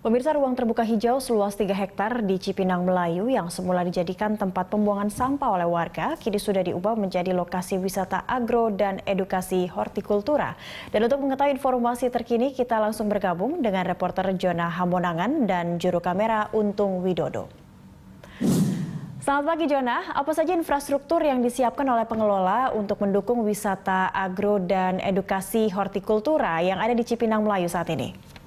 Pemirsa ruang terbuka hijau seluas 3 hektar di Cipinang Melayu yang semula dijadikan tempat pembuangan sampah oleh warga kini sudah diubah menjadi lokasi wisata agro dan edukasi hortikultura. Dan untuk mengetahui informasi terkini kita langsung bergabung dengan reporter Jona Hamonangan dan juru kamera Untung Widodo. Selamat pagi Jona, apa saja infrastruktur yang disiapkan oleh pengelola untuk mendukung wisata agro dan edukasi hortikultura yang ada di Cipinang Melayu saat ini?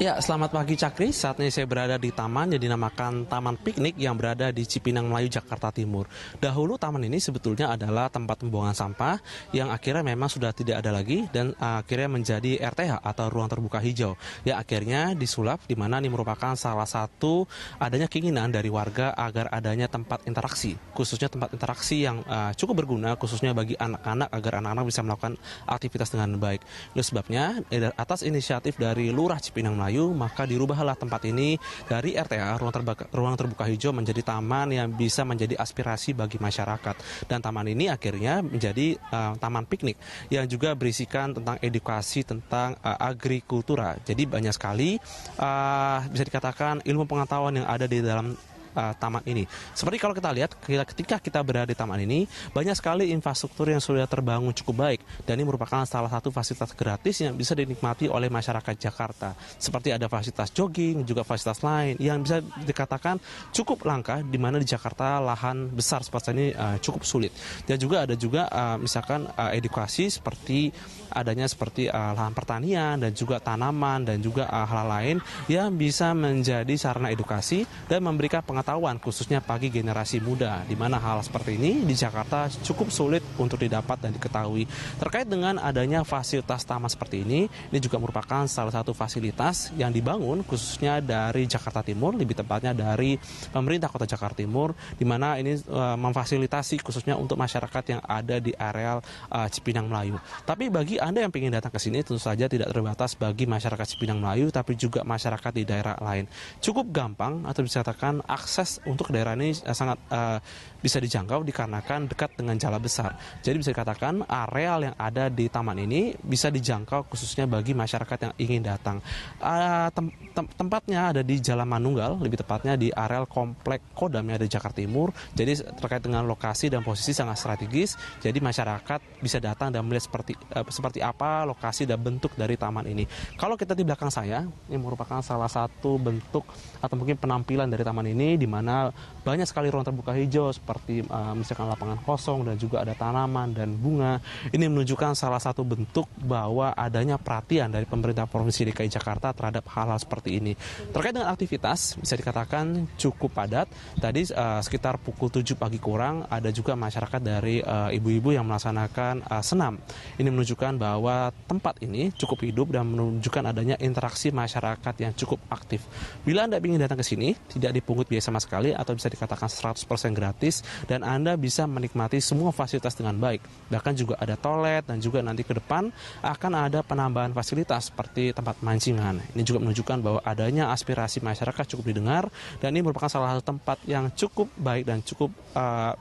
Ya, selamat pagi Cakri. Saat ini saya berada di taman yang dinamakan Taman Piknik yang berada di Cipinang Melayu, Jakarta Timur. Dahulu taman ini sebetulnya adalah tempat pembuangan sampah yang akhirnya memang sudah tidak ada lagi dan akhirnya menjadi RTH atau ruang terbuka hijau. Ya, akhirnya disulap di mana ini merupakan salah satu adanya keinginan dari warga agar adanya tempat interaksi, khususnya tempat interaksi yang uh, cukup berguna khususnya bagi anak-anak agar anak-anak bisa melakukan aktivitas dengan baik. Itu sebabnya atas inisiatif dari Lurah Cipinang Melayu Melayu, maka dirubahlah tempat ini dari RTA, ruang terbuka, ruang terbuka hijau menjadi taman yang bisa menjadi aspirasi bagi masyarakat. Dan taman ini akhirnya menjadi uh, taman piknik yang juga berisikan tentang edukasi tentang uh, agrikultura. Jadi banyak sekali uh, bisa dikatakan ilmu pengetahuan yang ada di dalam uh, taman ini. Seperti kalau kita lihat ketika kita berada di taman ini banyak sekali infrastruktur yang sudah terbangun cukup baik dan ini merupakan salah satu fasilitas gratis yang bisa dinikmati oleh masyarakat Jakarta. Seperti ada fasilitas jogging, juga fasilitas lain yang bisa dikatakan cukup langka di mana di Jakarta lahan besar seperti ini uh, cukup sulit. Dan juga ada juga uh, misalkan uh, edukasi seperti adanya seperti uh, lahan pertanian dan juga tanaman dan juga uh, hal lain yang bisa menjadi sarana edukasi dan memberikan pengetahuan pengetahuan khususnya bagi generasi muda di mana hal seperti ini di Jakarta cukup sulit untuk didapat dan diketahui. Terkait dengan adanya fasilitas taman seperti ini, ini juga merupakan salah satu fasilitas yang dibangun khususnya dari Jakarta Timur, lebih tepatnya dari pemerintah Kota Jakarta Timur di mana ini uh, memfasilitasi khususnya untuk masyarakat yang ada di areal uh, Cipinang Melayu. Tapi bagi Anda yang ingin datang ke sini tentu saja tidak terbatas bagi masyarakat Cipinang Melayu tapi juga masyarakat di daerah lain. Cukup gampang atau bisa katakan akses akses untuk daerah ini uh, sangat uh, bisa dijangkau dikarenakan dekat dengan jalan besar. Jadi bisa dikatakan areal yang ada di taman ini bisa dijangkau khususnya bagi masyarakat yang ingin datang. Uh, tem tem tempatnya ada di Jalan Manunggal, lebih tepatnya di areal komplek Kodam yang ada di Jakarta Timur. Jadi terkait dengan lokasi dan posisi sangat strategis. Jadi masyarakat bisa datang dan melihat seperti uh, seperti apa lokasi dan bentuk dari taman ini. Kalau kita di belakang saya, ini merupakan salah satu bentuk atau mungkin penampilan dari taman ini di mana banyak sekali ruang terbuka hijau seperti uh, misalkan lapangan kosong dan juga ada tanaman dan bunga. Ini menunjukkan salah satu bentuk bahwa adanya perhatian dari pemerintah Provinsi DKI Jakarta terhadap hal-hal seperti ini. Terkait dengan aktivitas bisa dikatakan cukup padat. Tadi uh, sekitar pukul 7 pagi kurang ada juga masyarakat dari uh, ibu-ibu uh, yang melaksanakan uh, senam. Ini menunjukkan bahwa tempat ini cukup hidup dan menunjukkan adanya interaksi masyarakat yang cukup aktif. Bila Anda ingin datang ke sini, tidak dipungut biaya sama sekali atau bisa dikatakan 100% gratis dan Anda bisa menikmati semua fasilitas dengan baik. Bahkan juga ada toilet dan juga nanti ke depan akan ada penambahan fasilitas seperti tempat mancingan. Ini juga menunjukkan bahwa adanya aspirasi masyarakat cukup didengar dan ini merupakan salah satu tempat yang cukup baik dan cukup uh,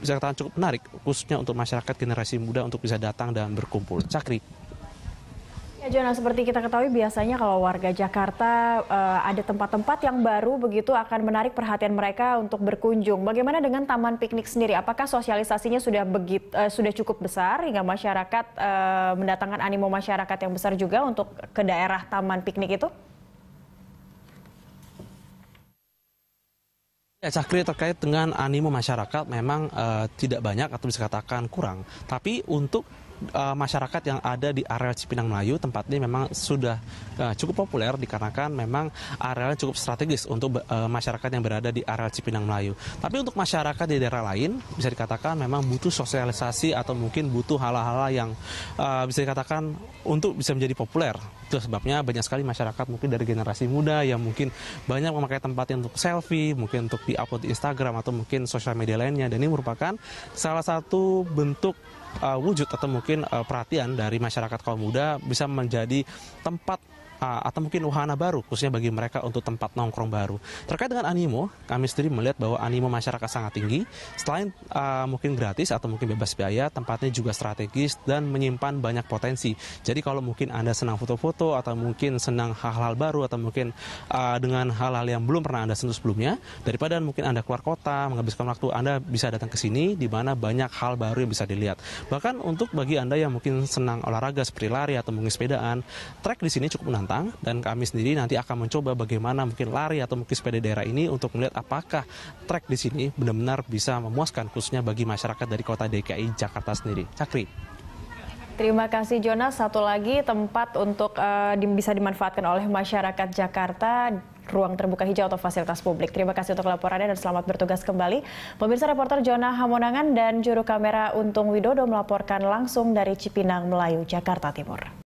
bisa katakan cukup menarik khususnya untuk masyarakat generasi muda untuk bisa datang dan berkumpul. Cakri. Ya Jona, seperti kita ketahui biasanya kalau warga Jakarta uh, ada tempat-tempat yang baru begitu akan menarik perhatian mereka untuk berkunjung. Bagaimana dengan taman piknik sendiri? Apakah sosialisasinya sudah begitu uh, sudah cukup besar hingga masyarakat uh, mendatangkan animo masyarakat yang besar juga untuk ke daerah taman piknik itu? Ya, Cakri terkait dengan animo masyarakat memang uh, tidak banyak atau bisa katakan kurang. Tapi untuk uh, masyarakat yang ada di area Cipinang Melayu tempat ini memang sudah uh, cukup populer dikarenakan memang areanya cukup strategis untuk uh, masyarakat yang berada di area Cipinang Melayu. Tapi untuk masyarakat di daerah lain bisa dikatakan memang butuh sosialisasi atau mungkin butuh hal-hal yang uh, bisa dikatakan untuk bisa menjadi populer. Itu sebabnya banyak sekali masyarakat mungkin dari generasi muda yang mungkin banyak memakai tempatnya untuk selfie, mungkin untuk di-upload di Instagram atau mungkin sosial media lainnya. Dan ini merupakan salah satu bentuk uh, wujud atau mungkin uh, perhatian dari masyarakat kaum muda bisa menjadi tempat atau mungkin wahana baru khususnya bagi mereka untuk tempat nongkrong baru. Terkait dengan animo, kami sendiri melihat bahwa animo masyarakat sangat tinggi. Selain uh, mungkin gratis atau mungkin bebas biaya, tempatnya juga strategis dan menyimpan banyak potensi. Jadi kalau mungkin Anda senang foto-foto atau mungkin senang hal-hal baru atau mungkin uh, dengan hal-hal yang belum pernah Anda sentuh sebelumnya, daripada mungkin Anda keluar kota, menghabiskan waktu, Anda bisa datang ke sini di mana banyak hal baru yang bisa dilihat. Bahkan untuk bagi Anda yang mungkin senang olahraga seperti lari atau mungkin sepedaan, trek di sini cukup menantang dan kami sendiri nanti akan mencoba bagaimana mungkin lari atau mungkin sepeda daerah ini untuk melihat apakah trek di sini benar-benar bisa memuaskan khususnya bagi masyarakat dari kota DKI Jakarta sendiri. Cakri. Terima kasih Jonas. Satu lagi tempat untuk uh, bisa dimanfaatkan oleh masyarakat Jakarta ruang terbuka hijau atau fasilitas publik. Terima kasih untuk laporannya dan selamat bertugas kembali. Pemirsa reporter Jona Hamonangan dan juru kamera Untung Widodo melaporkan langsung dari Cipinang, Melayu, Jakarta Timur.